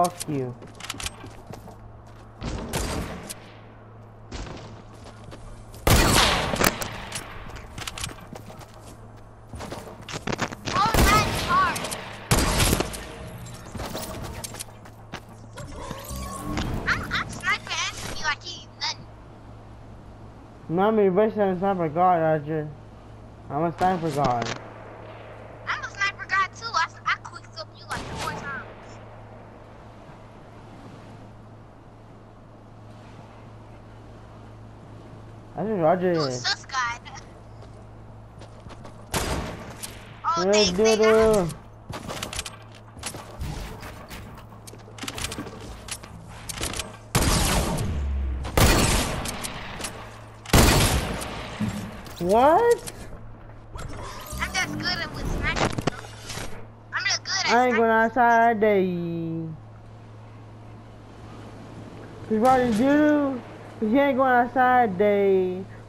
Fuck you. Bitch, I'm a sniper guard, Roger. I'm a sniper guard. I'm a sniper guy too. I, I quick scope you like four times. I think Roger You guy. oh, Hey, they, they got. What? I'm just good at with sniping. I'm just good at I ain't going outside today. Cause Roger Doodle, he ain't going outside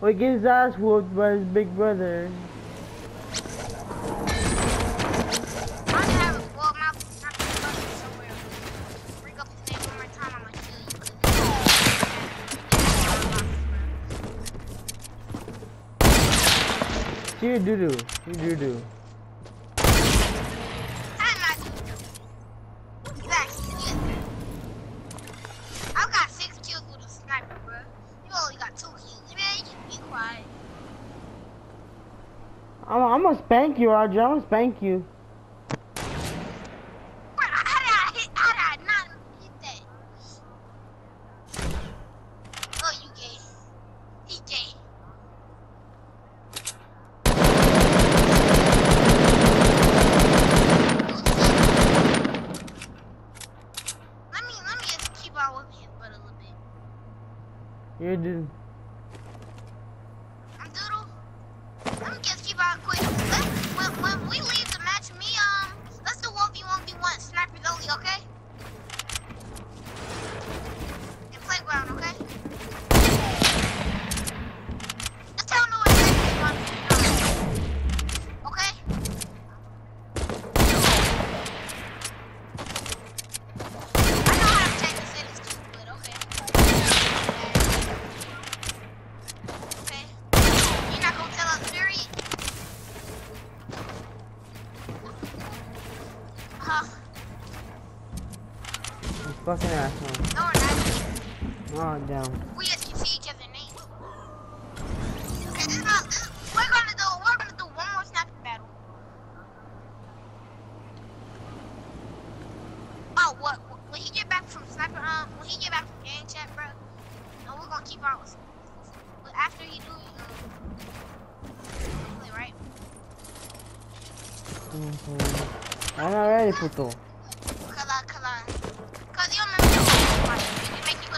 today. Or get his ass whooped by his big brother. Have a well, my, I'm, I'm gonna spank you, Roger. I'm gonna spank you. Bro, how just keep on quick. Let, when, You fucking asshole. No, we're not. Oh, damn. We just can see each other's names. We're gonna do. We're gonna do one more battle. Oh, what? When he get back from sniper, um, when he get back from game chat, bro, no, we're gonna keep. But after he do, um, right? Mhm. I'm not ready, puto.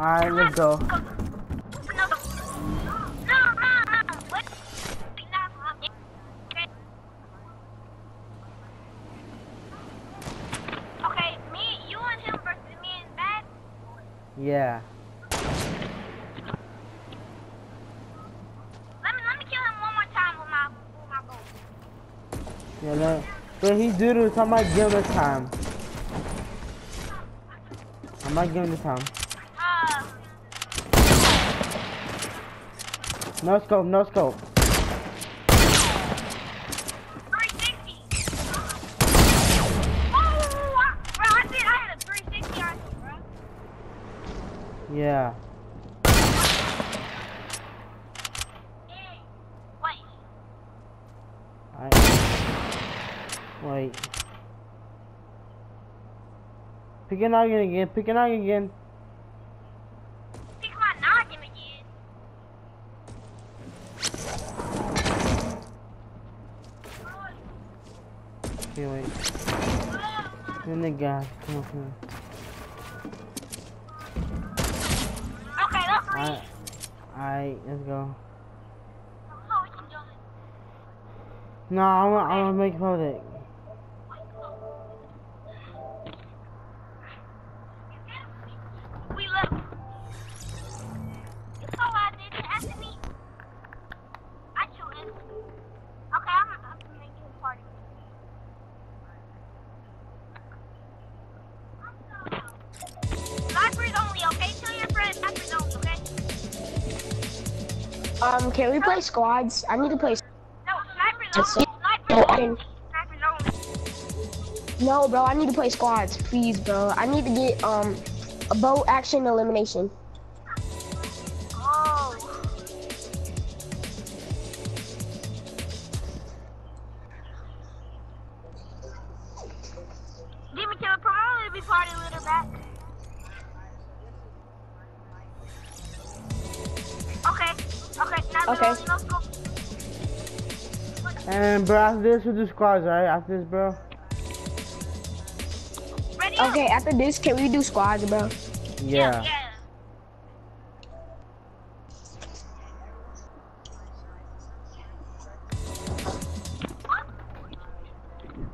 Alright, let's go. No, no, no, no. Wait. Okay, me, you and him versus me and Bad. Yeah. Let me let me kill him one more time with my with my bow. Yeah, no. But he do doodles, I might give him this time. I might give him this time. No scope, no scope. 360. Oh, bro, I. I had a 360 on you, bro. Yeah. Wait. I. Wait. Pick an noggin again, pick an noggin again. Pick noggin again. Okay, wait. Gas. Come on, come on. Okay, that's three. Alright. Let's go. So we can join. No, I want, I want to make public. Can we play squads? I need to play. No, snipers only. No, I only. can- Snipers. No, bro, I need to play squads, please, bro. I need to get um a bolt action elimination. And bro, after this, we'll do squads, right? After this, bro. Ready up. Okay, after this, can we do squads, bro? Yeah. Yeah.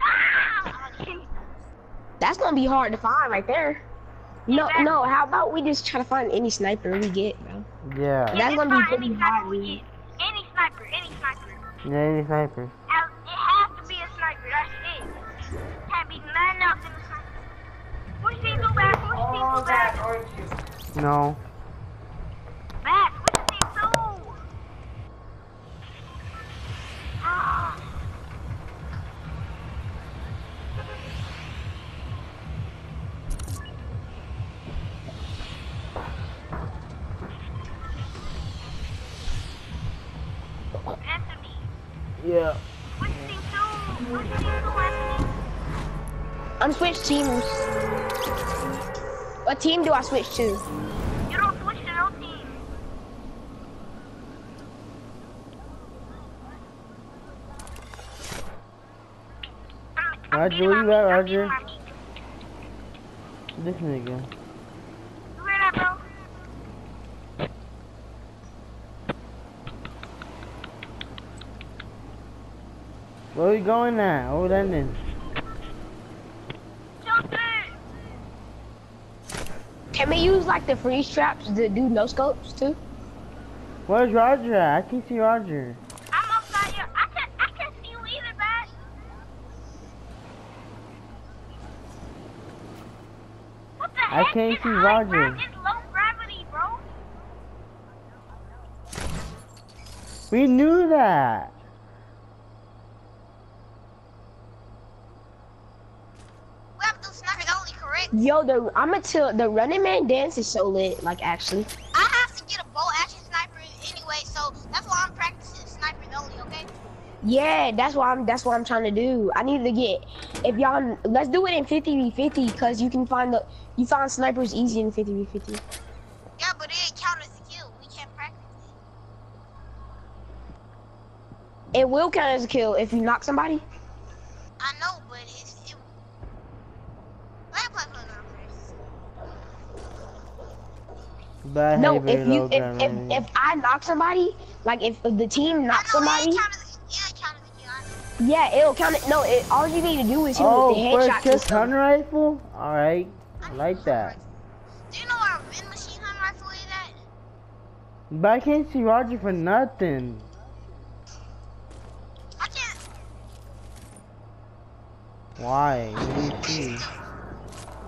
Ah! That's gonna be hard to find right there. No, Exactly. no. How about we just try to find any sniper we get, bro? Yeah. That's gonna be pretty hard, we dude. Any sniper, any sniper. Yeah, any sniper. It has to be a sniper, that's it. Can't be nothing else than a sniper. Push team two back, push team two back. No. Yeah. push team two, push team two, Anthony. I'm switch teams. What team do I switch to? You don't switch to no team. I'm- I'm Roger, beating where you at, Roger? beating my meat. This nigga. You hear that, bro? Where are we going at? Oh, that then. Jump! Can we use like the freeze traps to do no scopes too? Where's Roger at? I can't see Roger. I'm outside here. I can't, I can't see you either, man. What the I heck? can't It's see high Roger. Grav- gravity. We knew that. We have to do snipers only, correct? Yo, the I'm until the running man dance is so lit. Like actually, I have to get a bolt action sniper anyway, so that's why I'm practicing snipers only, okay? yeah, that's what I'm. That's what I'm trying to do. I need to get. If y'all, let's do it in 50 v 50 because you can find the you find snipers easy in 50 v 50. Yeah, but it ain't count as a kill. We can't practice it. It will count as a kill if you knock somebody. I know, but it's. It... Let me play Playground first. But No, if you low if, if if I knock somebody, like if the team knocks somebody, ain't count as, it ain't count as a kill. I know. yeah, it'll count it. No, it, all you need to do is hit oh, with the first headshot. kill and stuff. hunter rifle? Alright. I like that. Do you know where a machine gun rifle is at? But I can't see Roger for nothing. I can't. Why? What do you see?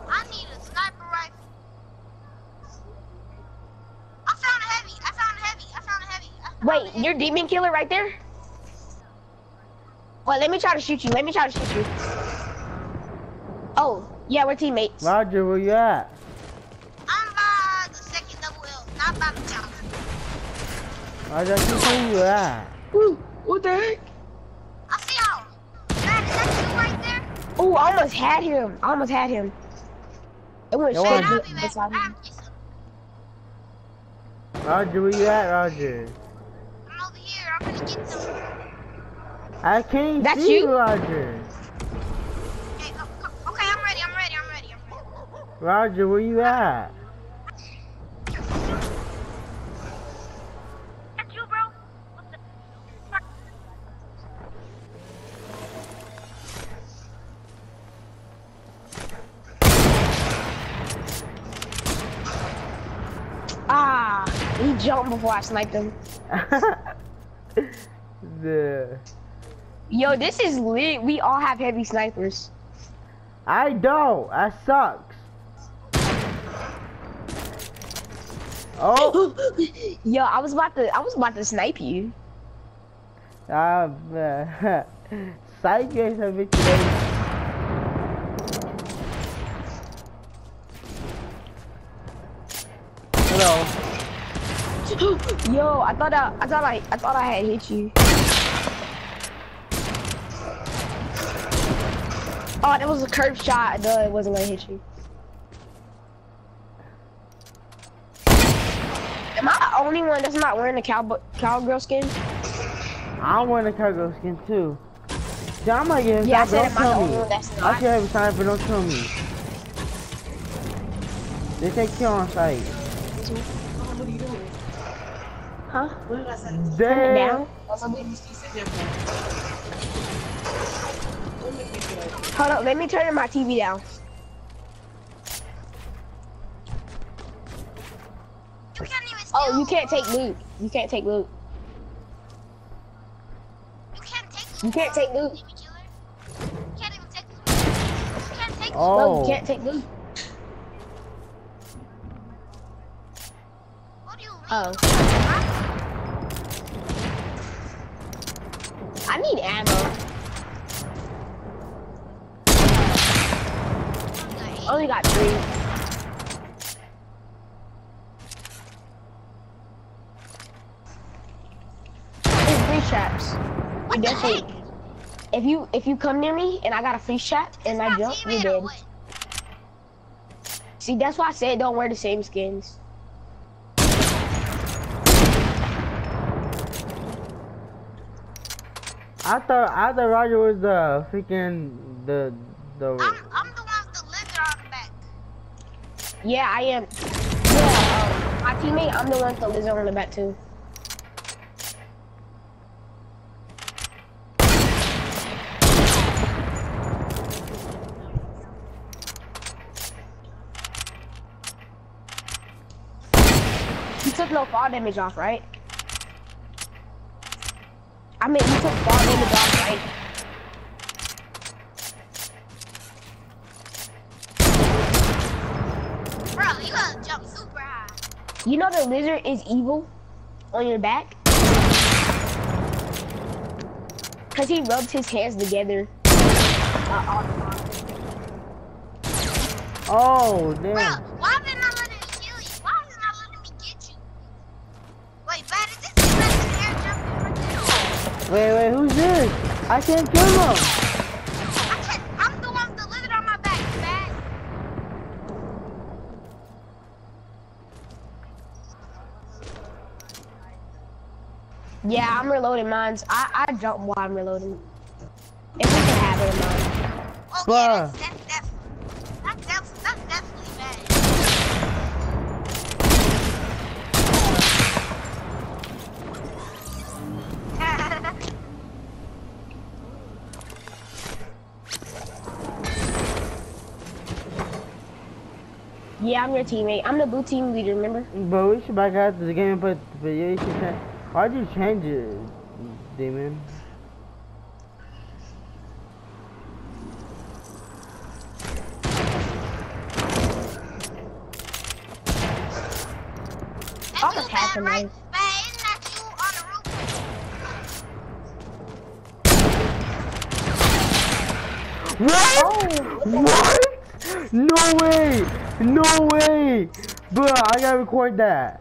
I need a sniper rifle. I found a heavy. I found a heavy. I found a heavy. I found a Wait, heavy. you're demon killer right there? Wait, let me try to shoot you. Let me try to shoot you. Oh, yeah, we're teammates. Roger, where you at? I'm by the second double L, not by the top. Roger, I see where you at. Ooh, what the heck? I see y'all. Man, is that you right there? Oh, I almost had him. I almost had him. It went Yo, straight Man, I'll Roger. be be- back. beside him. Roger, where you at, Roger? I can't That's see you? Roger. Okay, okay, I'm ready, I'm ready, I'm ready, I'm ready. Roger, where you at? Ah, he jumped before I sniped him. the... Yo, this is lit. We all have heavy snipers. I don't. That sucks. Oh, Yo, I was about to I was about to snipe you. uh, side games have been. Hello. Yo, I thought I, I thought I, I thought I had hit you. Oh, that was a curved shot. No, it wasn't gonna hit you. Am I the only one that's not wearing the cowboy cowgirl skin? I want a cargo skin too. See, I might get him Yeah, I yeah, said don't am I the tell only me. one that's I should have a time, but don't tell me. They take kill on site. Huh? Turn it Damn. down. Hold up, let me turn my TV down. You can't even steal. Oh, you can't take loot. You can't take loot. You can't take. You loot. You can't take. You. Oh. No, you can't take loot. What do you mean? Oh. I need ammo. Okay. I only got three. There's free traps. What You the definitely- heck? If you if you come near me and I got a free shot and I jump, you're dead. See, that's why I said don't wear the same skins. I thought I thought Roger was the freaking the the. I'm, I'm the one with the leather on the back. Yeah, I am. Yeah, um, my teammate, I'm the one with the lizard on the back too. You took no fall damage off, right? I mean, you took fall damage off, right? Bro, you gotta jump super high. You know the lizard is evil on your back? Cause he rubs his hands together. Uh, all the time. Oh Bro, damn! why did not letting me kill you? Why is it not letting me get you? Wait, bad, is this the best air jumping right there? Wait, wait, who's this? I can't kill him. I can't, I'm the one with the lizard on my back, bad. Yeah, I'm reloading mines. I, I jump while I'm reloading. If we can have it in mine. Oh, yeah, that's, that's definitely, that's, that's, that's definitely bad. Yeah, I'm your teammate. I'm the blue team leader, remember? But we should back out to the game and put the video. You should change. Why'd you change it, demon? That's I'll you, just have bad, right? know. Isn't that you on the roof? What? Oh, What? No way! No way! Bro, I gotta record that.